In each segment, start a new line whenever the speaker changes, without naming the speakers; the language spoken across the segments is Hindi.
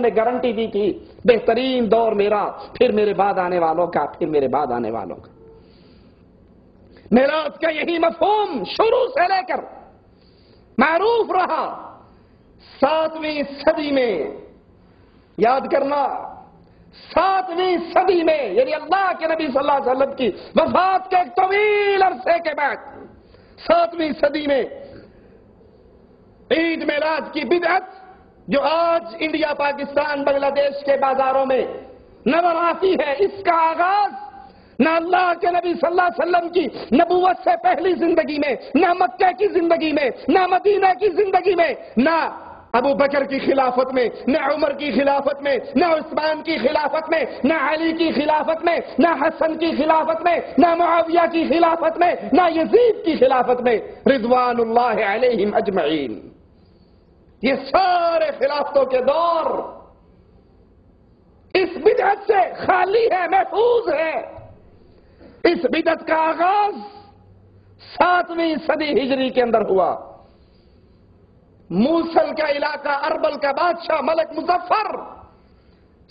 ने गारंटी दी थी बेहतरीन दौर मेरा, फिर मेरे बाद आने वालों का, फिर मेरे बाद आने वालों का। मेरा उसका यही मफहूम शुरू से लेकर मरूफ रहा। सातवीं सदी में, याद करना, सातवीं सदी में, यानी अल्लाह के नबी सल्लल्लाहु अलैहि वसल्लम की वफात के एक तवील अरसे के बाद, सातवीं सदी में ईद मिलाद की बिदअत जो आज इंडिया, पाकिस्तान, बांग्लादेश के बाजारों में आती है, इसका आगाज़ ना अल्लाह के नबी सल्लल्लाहु अलैहि वसल्लम की नबूवत से पहली ज़िंदगी में, न मक्के की ज़िंदगी में, ना मदीना की ज़िंदगी में, न अबू बकर की खिलाफत में, न उमर की खिलाफत में, न उस्मान की खिलाफत में, न अली की खिलाफत में, न हसन की खिलाफत में, न मुआविया की खिलाफत में, न यजीद की खिलाफत में, रिजवानुल्लाह अलैहिम अजमईन। ये सारे खिलाफतों के दौर इस बिदत से खाली है, महफूज है। इस बिदत का आगाज़ सातवीं सदी हिजरी के अंदर हुआ। मूसल का इलाका अरबल का बादशाह मलक मुजफ्फर,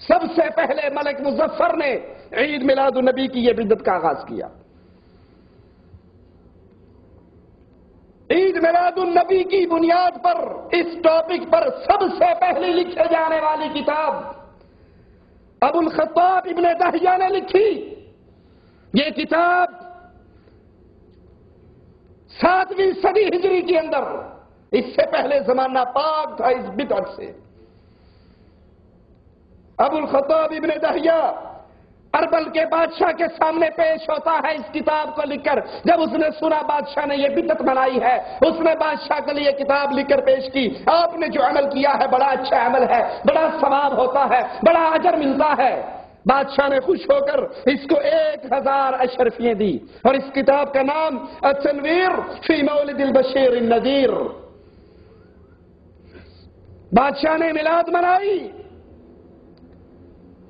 सबसे पहले मलक मुजफ्फर ने ईद मिलाद नबी की यह बिदत का आगाज़ किया। ईद मिलाद नबी की बुनियाद पर, इस टॉपिक पर सबसे पहले लिखे जाने वाली किताब अबुल खत्ताब इब्ने दहिया ने लिखी। ये किताब सातवीं सदी हिजरी के अंदर, इससे पहले जमाना पाक था इस बिदत से। अबुल खताब इब्ने दहिया अरबल के बादशाह के सामने पेश होता है इस किताब को लिखकर। जब उसने सुना, बादशाह ने यह बिदत बनाई है, उसने बादशाह के लिए किताब लिखकर पेश की, आपने जो अमल किया है, बड़ा अच्छा अमल है, बड़ा सवाब होता है, बड़ा अजर मिलता है। बादशाह ने खुश होकर इसको एक हज़ार अशरफियाँ दी, और इस किताब का नाम अतनवीर फ़ी मौलिदिल बशीर नजीर। बादशाह ने मिलाद मनाई।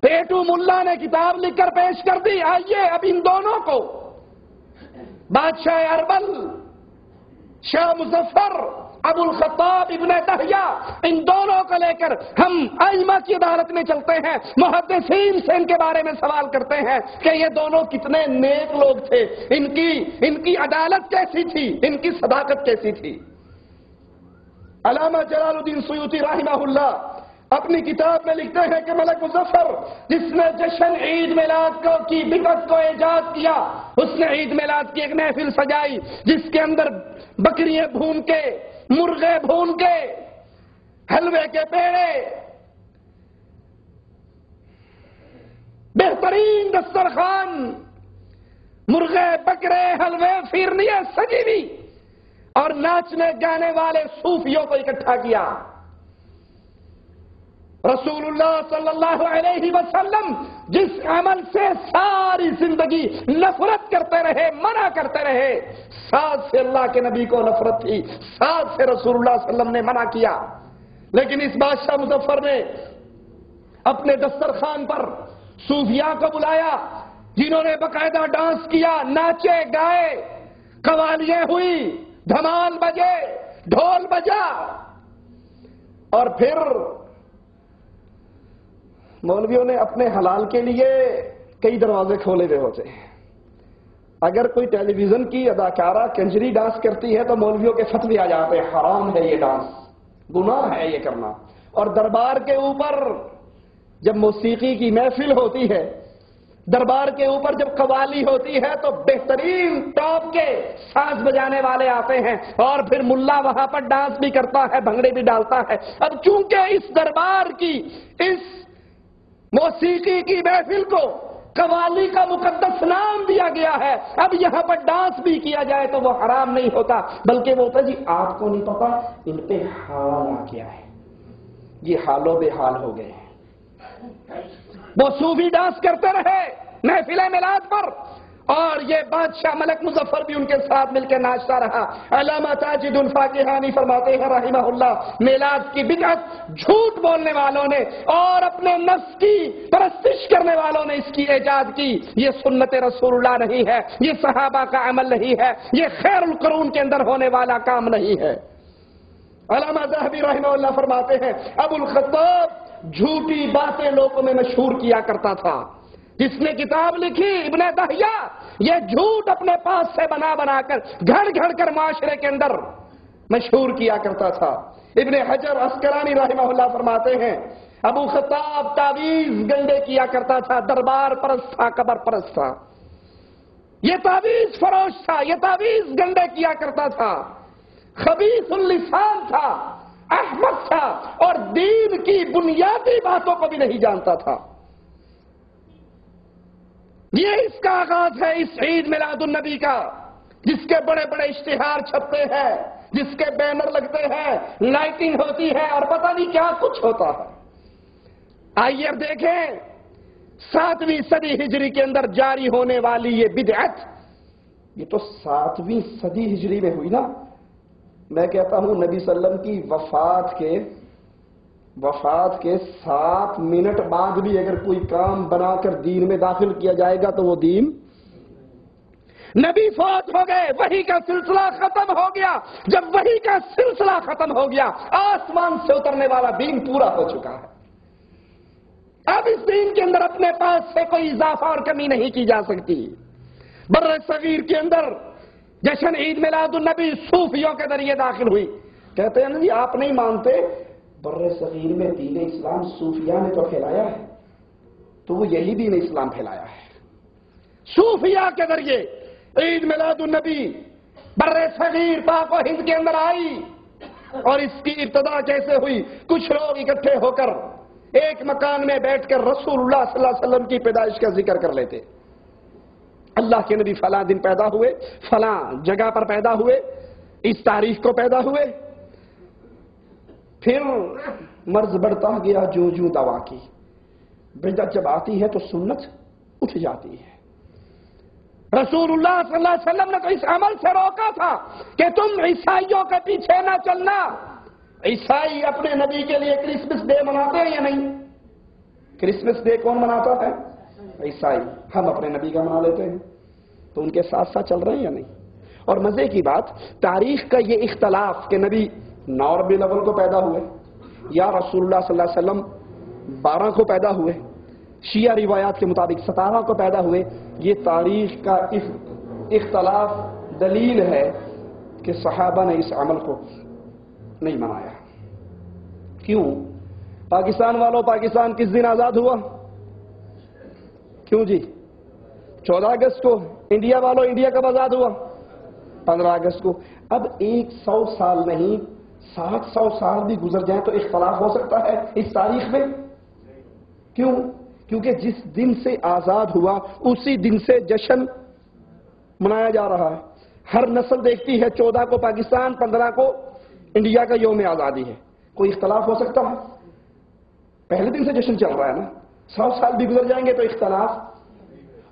पेटू मुल्ला ने किताब लिखकर पेश कर दी, आइए अब इन दोनों को। बादशाह Arbil, Shah Muzaffar, Abul Khattab, Ibn Dahiya इन दोनों को लेकर हम आइमा की अदालत में चलते हैं। मुहदसिन से इनके बारे में सवाल करते हैं कि ये दोनों कितने नेक लोग थे। इनकी इनकी अदालत कैसी थी? इनकी सदाकत कैसी थी? अलामा जलालुद्दीन सयूती, राहिमाहुल्ला अपनी किताब में लिखते हैं कि मलक मुजफ्फर, जिसने जश्न ईद मिलाद को की बिकत को ईजाद किया, उसने ईद मिलाद की एक महफिल सजाई, जिसके अंदर बकरियाँ भून के, मुर्गे भून के, हलवे के पेड़े, बेहतरीन दस्तरखान, मुर्गे, बकरे, हलवे, फिरनिया सजी हुई और नाचने गाने वाले सूफियों को इकट्ठा किया। रसूलुल्लाह सल्लल्लाहु अलैहि वसल्लम जिस अमल से सारी ज़िंदगी नफरत करते रहे, मना करते रहे साथ से अल्लाह के नबी को नफरत थी साथ से रसूलुल्लाह सल्लम ने मना किया। लेकिन इस बादशाह मुजफ्फर ने अपने दस्तरखान पर सूफिया को बुलाया, जिन्होंने बकायदा डांस किया, नाचे, गाए, कवालियाँ हुई, धमाल बजे, ढोल बजा, और फिर मौलवियों ने अपने हलाल के लिए कई दरवाजे खोले हुए होते हैं। अगर कोई टेलीविज़न की अदाकारा कंजरी डांस करती है तो मौलवियों के फतवे आ जाते हैं, हराम है ये डांस, गुनाह है ये करना। और दरबार के ऊपर, जब मौसीकी की महफिल होती है, दरबार के ऊपर जब कवाली होती है तो बेहतरीन टॉप के सांस बजाने वाले आते हैं, और फिर मुल्ला वहाँ पर डांस भी करता है, भंगड़े भी डालता है। अब चूँकि इस दरबार की, इस मौसीकी की महफिल को कवाली का मुकदस नाम दिया गया है। अब यहाँ पर डांस भी किया जाए तो वो हराम नहीं होता, बल्कि वो होता जी, आपको नहीं पता, इन पे हाल आ गया है। ये हालों बेहाल हो गए हैं। वो सूफी डांस करते रहे महफिल मिलाद पर। और ये बादशाह मलक मुजफ्फर भी उनके साथ मिलकर नाचता रहा। अलामा ताजिदुल फाकिहानी फरमाते हैं रहीमहुल्ला मिलाद की बिगत झूठ बोलने वालों ने और अपने नफ्स की परस्तिश करने वालों ने इसकी एजाद की। ये सुन्नत रसूलुल्लाह नहीं है, ये सहाबा का अमल नहीं है, ये खैरुल करून के अंदर होने वाला काम नहीं है। अलामा जहबी रहमल्ला फरमाते हैं, अबुल खत्ताब झूठी बातें लोगों में मशहूर किया करता था। जिसने किताब लिखी, इब्ने दहिया ये झूठ अपने पास से बना बनाकर, घड़ घड़ कर माशरे के अंदर मशहूर किया करता था। इब्ने हजर अस्करानी रहमहुल्लाह फरमाते हैं, अबू खताब तावीज गंडे किया करता था, दरबार परस्त था, कबर परस्त था। ये तावीज फरोश था, ये तावीज गंडे किया करता था। खबीसुल्लिसान था, अहमद था, और दीन की बुनियादी बातों को भी नहीं जानता था। ये इसका आगाज़ है इस ईद मिलादुलनबी का, जिसके बड़े बड़े इश्तिहार छपते हैं, जिसके बैनर लगते हैं, लाइटिंग होती है और पता नहीं क्या कुछ होता है। आइए अब देखें, सातवीं सदी हिजरी के अंदर जारी होने वाली ये बिदअत, ये तो सातवीं सदी हिजरी में हुई ना। मैं कहता हूँ, नबी सल्लम की वफात के वफात के सात मिनट बाद भी अगर कोई काम बनाकर दीन में दाखिल किया जाएगा तो वो दीन नबी फौत हो गए, वही का सिलसिला खत्म हो गया। जब वही का सिलसिला खत्म हो गया, आसमान से उतरने वाला दीन पूरा हो चुका है। अब इस दीन के अंदर अपने पास से कोई इजाफा और कमी नहीं की जा सकती। बर्र सगीर के अंदर, जशन ईद मिलादुलनबी सूफियों के ज़रिए दाखिल हुई। कहते हैं जी, आप नहीं मानते बर्र सगीर में दीन इस्लाम सूफिया ने तो फैलाया है तो वो यही दीन इस्लाम फैलाया है। सूफिया के ज़रिए ईद मिलादुलनबी बर्र सगीर पाक हिंद के अंदर आई और इसकी इब्तदा कैसे हुई, कुछ लोग इकट्ठे होकर एक मकान में बैठकर रसूलुल्लाह सल्लल्लाहु अलैहि वसल्लम की पैदाइश का ज़िक्र कर लेते। अल्लाह के नबी फला दिन पैदा हुए, फला जगह पर पैदा हुए, इस तारीख को पैदा हुए फिर मर्ज बढ़ता गया जो जो दवा की। बिदत जब आती है तो सुन्नत उठ जाती है। रसूलुल्लाह सल्लल्लाहु अलैहि वसल्लम ने तो इस अमल से रोका था कि तुम ईसाइयों के पीछे ना चलना। ईसाई अपने नबी के लिए क्रिसमस डे मनाते हैं या नहीं? क्रिसमस डे कौन मनाता है? ईसाई। हम अपने नबी का मना लेते हैं। तो उनके साथ साथ चल रहे हैं या नहीं? और मज़े की बात, तारीख का ये इख्तलाफ के नबी नौ रबी अव्वल को पैदा हुए। या रसूलुल्लाह सल्लल्लाहु अलैहि वसल्लम बारह को पैदा हुए। शिया रिवायात के मुताबिक सतारह को पैदा हुए। ये तारीख का इख्तलाफ दलील है कि सहाबा ने इस अमल को नहीं मनाया। क्यों? पाकिस्तान वालों पाकिस्तान किस दिन आज़ाद हुआ? क्यों जी? चौदह अगस्त को इंडिया वालों इंडिया कब आज़ाद हुआ? पंद्रह अगस्त को। अब एक सौ साल नहीं सात सौ साल भी गुजर जाए तो इख्तलाफ हो सकता है इस तारीख में? क्यों? क्योंकि जिस दिन से आज़ाद हुआ, उसी दिन से जश्न मनाया जा रहा है। हर नस्ल देखती है, चौदह को पाकिस्तान, पंद्रह को इंडिया का योम आज़ादी है। कोई इख्तलाफ हो सकता है? पहले दिन से जश्न चल रहा है ना? सौ साल भी गुजर जाएँगे तो इख्तलाफ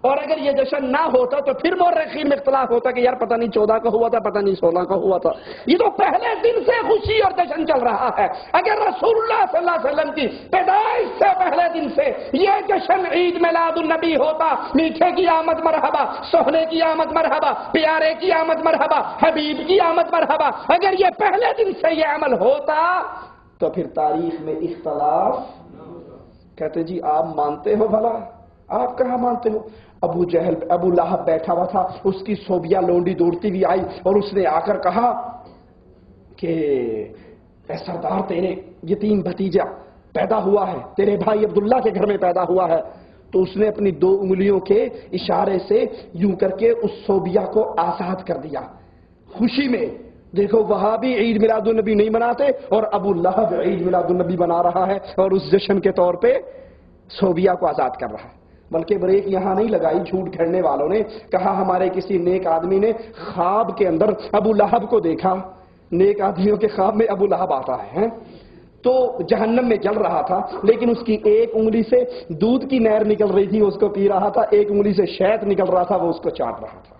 और अगर ये जश्न ना होता तो फिर मोरखीन में इख्तलाफ होता कि यार पता नहीं चौदह का हुआ था, पता नहीं सोलह का हुआ था। ये तो पहले दिन से खुशी और जश्न चल रहा है। अगर रसूलुल्लाह की पैदाइश से पहले दिन से ये जश्न ईद मिलादुल नबी होता, मीठे की आमद मरहबा, सोहने की आमद मरहबा, प्यारे की आमद मरहबा, हबीब की आमद मरहबा, अगर ये पहले दिन से ये अमल होता तो फिर तारीख में इख्तलाफ, कहते जी, आप मानते हो भला? आप कहा मानते हो? अबू जहल, अबू लाहब बैठा हुआ था, उसकी सोबिया लोंडी दौड़ती हुई आई और उसने आकर कहा कि सरदार तेरे यतीम भतीजा, पैदा हुआ है, तेरे भाई अब्दुल्ला के घर में पैदा हुआ है। तो उसने अपनी दो उंगलियों के इशारे से यूँ करके उस सोबिया को आज़ाद कर दिया। खुशी में, देखो, वहाँ भी ईद मिलादुलनबी नहीं मनाते और अबू लहब ईद मिलादुलनबी बना रहा है और उस जश्न के तौर पे सोबिया को आज़ाद कर रहा है। बल्कि ब्रेक यहाँ नहीं लगाई झूठ घड़ने वालों ने। कहा हमारे किसी नेक आदमी ने ख्वाब के अंदर अबू लहब को देखा। नेक आदमियों के ख्वाब में अबू लहब आता है? तो जहन्नम में जल रहा था, लेकिन उसकी एक उंगली से दूध की नहर निकल रही थी, उसको पी रहा था, एक उंगली से शहद निकल रहा था, वो उसको चाट रहा था।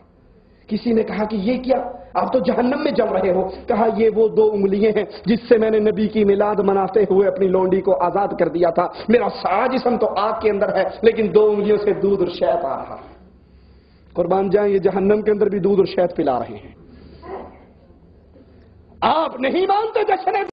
किसी ने कहा कि ये क्या? आप तो जहन्नम में जम रहे हो। कहा, ये वो दो उंगलियाँ हैं जिससे मैंने नबी की मिलाद मनाते हुए अपनी लोंडी को आज़ाद कर दिया था। मेरा सारा जिसम तो आग के अंदर है, लेकिन दो उंगलियों से दूध और शहद आ रहा है। कुर्बान जाए, ये जहन्नम के अंदर भी दूध और शहद पिला रहे हैं। आप नहीं मानते जश्न